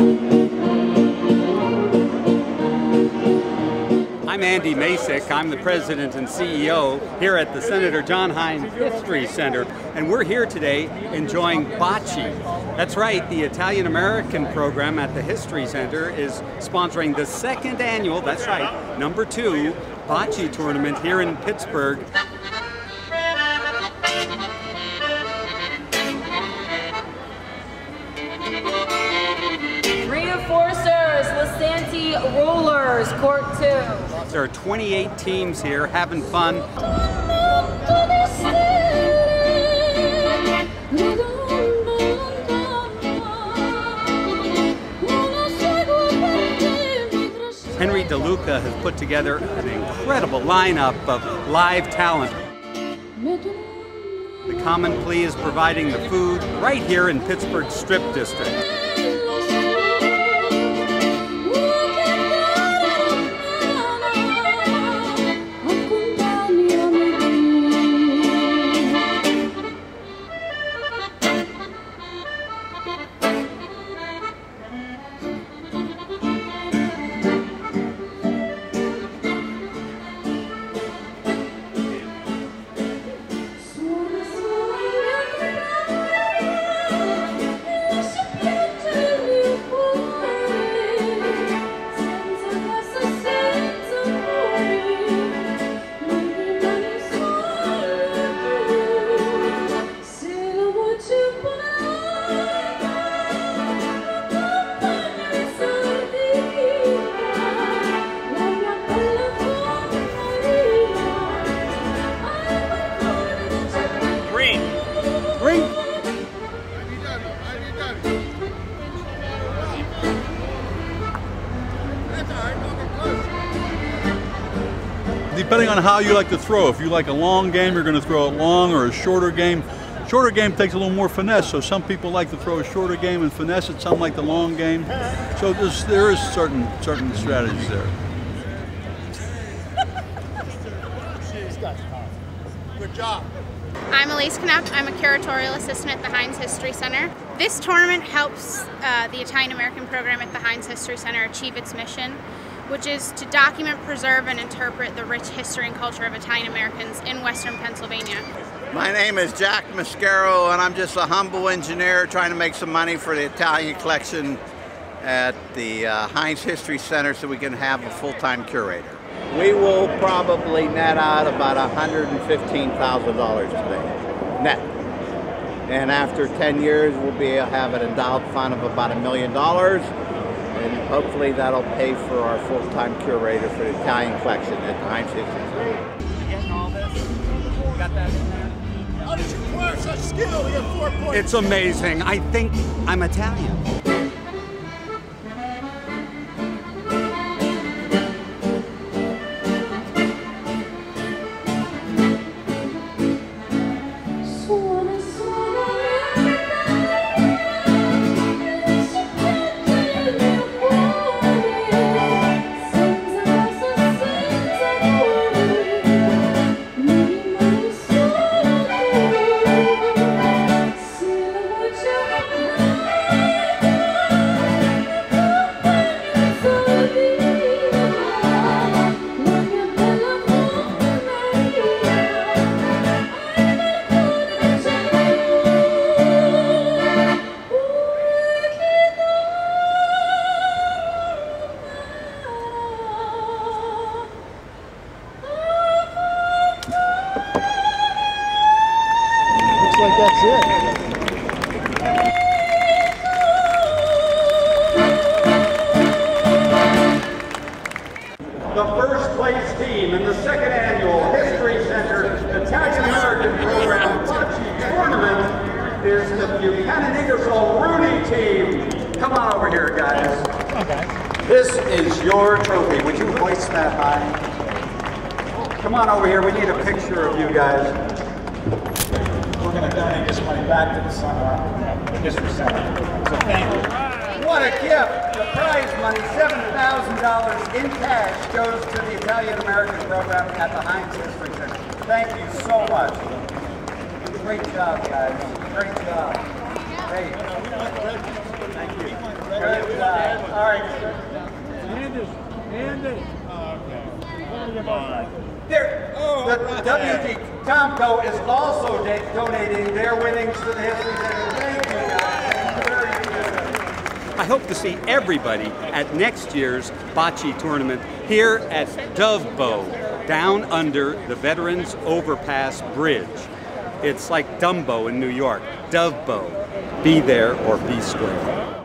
I'm Andy Masich. I'm the president and CEO here at the Senator John Heinz History Center, and we're here today enjoying bocce. That's right, the Italian American program at the History Center is sponsoring the second annual, that's right, number two, bocce tournament here in Pittsburgh. Lisanti Rollers, Court 2. There are 28 teams here having fun. Henry DeLuca has put together an incredible lineup of live talent. The Common Plea is providing the food right here in Pittsburgh Strip District. Depending on how you like to throw. If you like a long game, you're going to throw it long, or a shorter game. Shorter game takes a little more finesse, so some people like to throw a shorter game and finesse it. Some like the long game. So there's, there is certain certain strategies there. Good job. I'm Elise Knapp. I'm a curatorial assistant at the Heinz History Center. This tournament helps uh, the Italian American program at the Heinz History Center achieve its mission, which is to document, preserve, and interpret the rich history and culture of Italian Americans in Western Pennsylvania. My name is Jack Mascaro, and I'm just a humble engineer trying to make some money for the Italian collection at the uh, Heinz History Center so we can have a full-time curator. We will probably net out about $115,000 today, net. And after 10 years, we'll be uh, have an endowed fund of about a million dollars, and hopefully that'll pay for our full-time curator for the Italian collection at the Heinz History Center. Getting all this? Got that? How oh, did you acquire such skill? You have four points. It's amazing. I think I'm Italian. That's it. The first place team in the second annual History Center Italian American Program Tournament is the Buchanan Ingersoll Rooney team. Come on over here, guys. This is your trophy. Would you hoist that high? Come on over here. We need a picture of you guys this money back to the Sun uh, History Center. So thank you. What a gift! The prize money, $7,000 in cash, goes to the Italian-American program at the Heinz History Center. Thank you so much. Great job, guys. Great job. Thank you. Good job. All right. And. And. There, oh, the WG Tomko is also donating their winnings to the History Center. Thank you guys. Very much. I hope to see everybody at next year's bocce tournament here at Dovebow, down under the Veterans Overpass Bridge. It's like Dumbo in New York. Dovebow. Be there or be square.